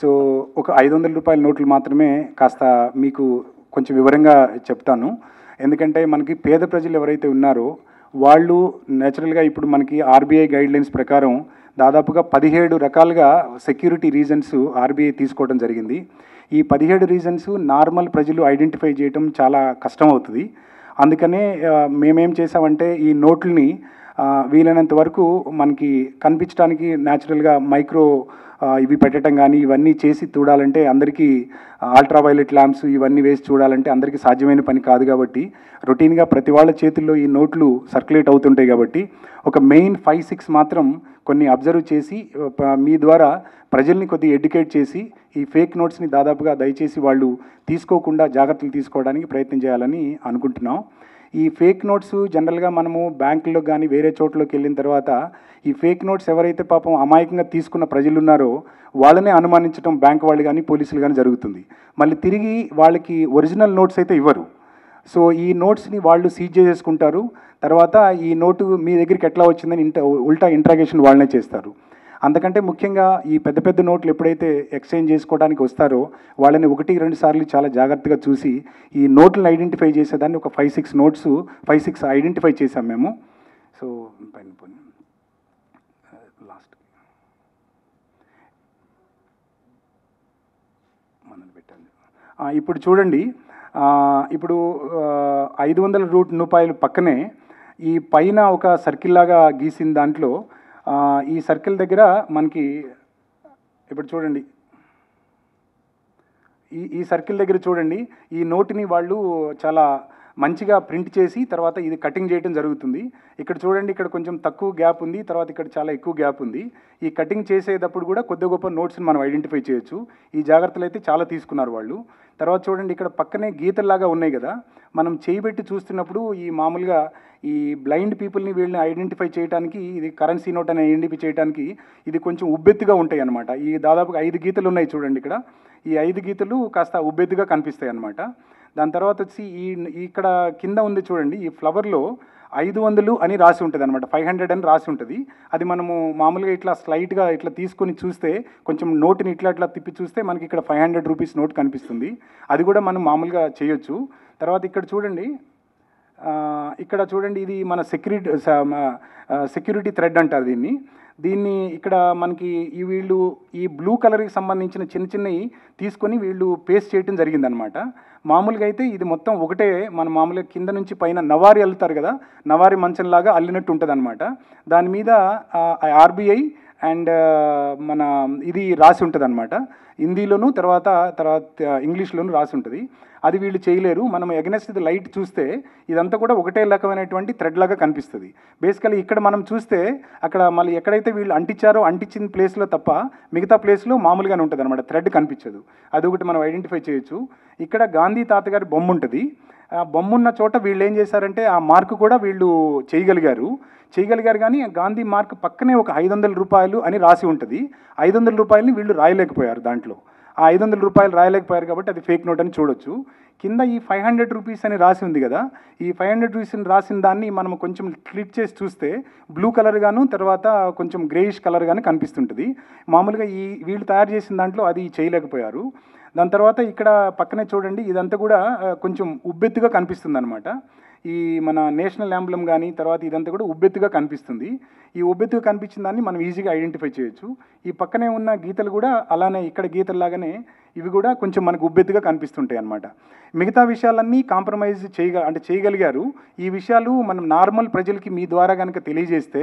So ఒక ఐదు వందల రూపాయల నోట్లు మాత్రమే కాస్త మీకు కొంచెం వివరంగా చెప్తాను. ఎందుకంటే మనకి పేద ప్రజలు ఎవరైతే ఉన్నారో వాళ్ళు నేచురల్గా ఇప్పుడు మనకి ఆర్బీఐ గైడ్లైన్స్ ప్రకారం దాదాపుగా పదిహేడు రకాలుగా సెక్యూరిటీ రీజన్స్ ఆర్బీఐ తీసుకోవడం జరిగింది. ఈ పదిహేడు రీజన్స్ నార్మల్ ప్రజలు ఐడెంటిఫై చేయడం చాలా కష్టం అవుతుంది అందుకనే మేమేం చేసామంటే ఈ నోట్లని వీలైనంత వరకు మనకి కనిపించడానికి న్యాచురల్గా మైక్రో ఇవి పెట్టడం కానీ ఇవన్నీ చేసి చూడాలంటే అందరికీ అల్ట్రా వైలెట్ ల్యాంప్స్ ఇవన్నీ వేసి చూడాలంటే అందరికీ సాధ్యమైన పని కాదు కాబట్టి రొటీన్గా ప్రతి వాళ్ళ చేతుల్లో ఈ నోట్లు సర్క్యులేట్ అవుతుంటాయి కాబట్టి ఒక మెయిన్ ఫైవ్ సిక్స్ మాత్రం కొన్ని అబ్జర్వ్ చేసి మీ ద్వారా ప్రజల్ని కొద్దిగా ఎడ్యుకేట్ చేసి ఈ ఫేక్ నోట్స్ని దాదాపుగా దయచేసి వాళ్ళు తీసుకోకుండా జాగ్రత్తలు తీసుకోవడానికి ప్రయత్నం చేయాలని అనుకుంటున్నాం. ఈ ఫేక్ నోట్స్ జనరల్గా మనము బ్యాంకుల్లో కానీ వేరే చోట్లోకి వెళ్ళిన తర్వాత ఈ ఫేక్ నోట్స్ ఎవరైతే పాపం అమాయకంగా తీసుకున్న ప్రజలు ఉన్నారో వాళ్ళనే అనుమానించడం బ్యాంక్ వాళ్ళు కానీ పోలీసులు కానీ జరుగుతుంది. మళ్ళీ తిరిగి వాళ్ళకి ఒరిజినల్ నోట్స్ అయితే ఇవ్వరు. సో ఈ నోట్స్ని వాళ్ళు సీజ్ చేసేసుకుంటారు. తర్వాత ఈ నోటు మీ దగ్గరికి ఎట్లా వచ్చిందని ఇంట ఉల్టా ఇంట్రాగేషన్ వాళ్ళనే చేస్తారు. అంతకంటే ముఖ్యంగా ఈ పెద్ద పెద్ద నోట్లు ఎప్పుడైతే ఎక్స్చేంజ్ చేసుకోవడానికి వస్తారో వాళ్ళని ఒకటి రెండు సార్లు చాలా జాగ్రత్తగా చూసి ఈ నోట్లను ఐడెంటిఫై చేసేదాన్ని ఒక five six notes five six identify చేసాం మేము. సో పైన లాస్ట్. మనం పెట్టాలి ఇప్పుడు చూడండి ఇప్పుడు ఐదు వందల రూట్ రూపాయలు పక్కనే ఈ పైన ఒక సర్కిల్ లాగా గీసిన దాంట్లో ఈ సర్కిల్ దగ్గర మనకి ఇప్పుడు చూడండి. ఈ ఈ సర్కిల్ దగ్గర చూడండి. ఈ నోటిని వాళ్ళు చాలా మంచిగా ప్రింట్ చేసి తర్వాత ఇది కటింగ్ చేయడం జరుగుతుంది. ఇక్కడ చూడండి ఇక్కడ కొంచెం తక్కువ గ్యాప్ ఉంది తర్వాత ఇక్కడ చాలా ఎక్కువ గ్యాప్ ఉంది. ఈ కటింగ్ చేసేటప్పుడు కూడా కొద్ది గొప్ప నోట్స్ని మనం ఐడెంటిఫై చేయొచ్చు. ఈ జాగ్రత్తలు అయితే చాలా తీసుకున్నారు వాళ్ళు. తర్వాత చూడండి ఇక్కడ పక్కనే గీతల్లాగా ఉన్నాయి కదా. మనం చేయిబెట్టి చూస్తున్నప్పుడు ఈ మామూలుగా ఈ బ్లైండ్ పీపుల్ని వీళ్ళని ఐడెంటిఫై చేయడానికి ఇది కరెన్సీ నోట్ అని ఐడెంటిఫై చేయడానికి ఇది కొంచెం ఉబ్బెత్తుగా ఉంటాయి అన్నమాట. ఈ దాదాపుగా ఐదు గీతలు ఉన్నాయి చూడండి ఇక్కడ. ఈ ఐదు గీతలు కాస్త ఉబ్బెత్తుగా కనిపిస్తాయి అన్నమాట. దాని తర్వాత వచ్చి ఈ ఇక్కడ కింద ఉంది చూడండి ఈ ఫ్లవర్లో ఐదు వందలు అని రాసి ఉంటుంది అనమాట ఫైవ్ హండ్రెడ్ అని రాసి ఉంటుంది. అది మనము మామూలుగా ఇట్లా స్లైట్గా ఇట్లా తీసుకొని చూస్తే కొంచెం నోట్ని ఇట్లా ఇట్లా తిప్పి చూస్తే మనకి ఇక్కడ ఫైవ్ హండ్రెడ్ రూపీస్ నోట్ కనిపిస్తుంది. అది కూడా మనం మామూలుగా చేయొచ్చు. తర్వాత ఇక్కడ చూడండి ఇక్కడ చూడండి ఇది మన సెక్యూరిటీ సెక్యూరిటీ థ్రెడ్ అంటారు దీన్ని. దీన్ని ఇక్కడ మనకి ఈ వీళ్ళు ఈ బ్లూ కలర్కి సంబంధించిన చిన్న చిన్నవి తీసుకొని వీళ్ళు పేస్ట్ చేయడం జరిగిందనమాట మామూలుగా అయితే ఇది మొత్తం ఒకటే మన మామూలుగా కింద నుంచి పైన నవారి అల్లుతారు కదా నవారి మంచంలాగా అల్లినట్టు ఉంటుంది అనమాట దాని మీద ఆర్బీఐ అండ్ మన ఇది రాసి ఉంటుంది అనమాట హిందీలోను తర్వాత తర్వాత ఇంగ్లీష్లోను రాసి ఉంటుంది. అది వీళ్ళు చేయలేరు. మనం ఎగనెస్ట్ ది లైట్ చూస్తే ఇదంతా కూడా ఒకటే రకమైనటువంటి థ్రెడ్ లాగా కనిపిస్తుంది. బేసికలీ ఇక్కడ మనం చూస్తే అక్కడ మళ్ళీ ఎక్కడైతే వీళ్ళు అంటించారో అంటించిన ప్లేస్లో తప్ప మిగతా ప్లేస్లో మామూలుగానే ఉంటుంది అనమాట థ్రెడ్ కనిపించదు. అది ఒకటి మనం ఐడెంటిఫై చేయొచ్చు. ఇక్కడ గాంధీ తాతగారి బొమ్మ ఉంటుంది ఆ బొమ్మ ఉన్న చోట వీళ్ళు ఏం చేశారంటే ఆ మార్క్ కూడా వీళ్ళు చేయగలిగారు. చేయగలిగారు కానీ గాంధీ మార్క్ పక్కనే ఒక ఐదు వందల రూపాయలు అని రాసి ఉంటుంది. ఐదు వందల రూపాయలని వీళ్ళు రాయలేకపోయారు దాంట్లో. ఆ ఐదు వందల రూపాయలు రాయలేకపోయారు కాబట్టి అది ఫేక్ నోట్ అని చూడొచ్చు. కింద ఈ ఫైవ్ హండ్రెడ్ రూపీస్ అని రాసి ఉంది కదా ఈ ఫైవ్ హండ్రెడ్ రూపీస్ అని రాసిన దాన్ని మనం కొంచెం క్లిక్ చేసి చూస్తే బ్లూ కలర్ గాను తర్వాత కొంచెం గ్రేయిష్ కలర్ గాను కనిపిస్తుంటుంది. మామూలుగా ఈ వీళ్ళు తయారు చేసిన దాంట్లో అది చేయలేకపోయారు. దాని తర్వాత ఇక్కడ పక్కనే చూడండి ఇదంతా కూడా కొంచెం ఉబ్బెత్తుగా కనిపిస్తుంది అనమాట ఈ మన నేషనల్ యాంబ్లం కానీ తర్వాత ఇదంతా కూడా ఉబ్బెత్తుగా కనిపిస్తుంది. ఈ ఉబ్బెత్తుగా కనిపించిన దాన్ని మనం ఈజీగా ఐడెంటిఫై చేయొచ్చు. ఈ పక్కనే ఉన్న గీతలు కూడా అలానే ఇక్కడ గీతల్లాగానే ఇవి కూడా కొంచెం మనకు ఉబ్బెత్తుగా కనిపిస్తుంటాయి అన్నమాట. మిగతా విషయాలన్నీ కాంప్రమైజ్ చేయగ అంటే చేయగలిగారు. ఈ విషయాలు మనం నార్మల్ ప్రజలకి మీ ద్వారా కనుక తెలియజేస్తే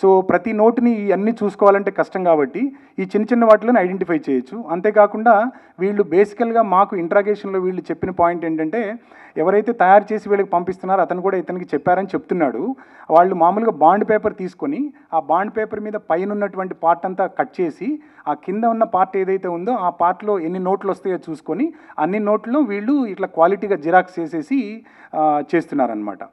సో ప్రతి నోటుని ఇవన్నీ చూసుకోవాలంటే కష్టం కాబట్టి ఈ చిన్న చిన్న వాటిలను ఐడెంటిఫై చేయొచ్చు. అంతేకాకుండా వీళ్ళు బేసికల్గా మాకు ఇంట్రాగేషన్లో వీళ్ళు చెప్పిన పాయింట్ ఏంటంటే ఎవరైతే తయారు చేసి వీళ్ళకి పంపిస్తున్నారో అతను కూడా ఇతనికి చెప్పారని చెప్తున్నాడు. వాళ్ళు మామూలుగా బాండ్ పేపర్ తీసుకొని ఆ బాండ్ పేపర్ మీద పైన ఉన్నటువంటి పార్ట్ అంతా కట్ చేసి ఆ కింద ఉన్న పార్ట్ ఏదైతే ఉందో ఆ పార్ట్లో ఎన్ని నోట్లు వస్తాయో చూసుకొని అన్ని నోట్లు వీళ్ళు ఇట్లా క్వాలిటీగా జిరాక్స్ చేసేసి చేస్తున్నారనమాట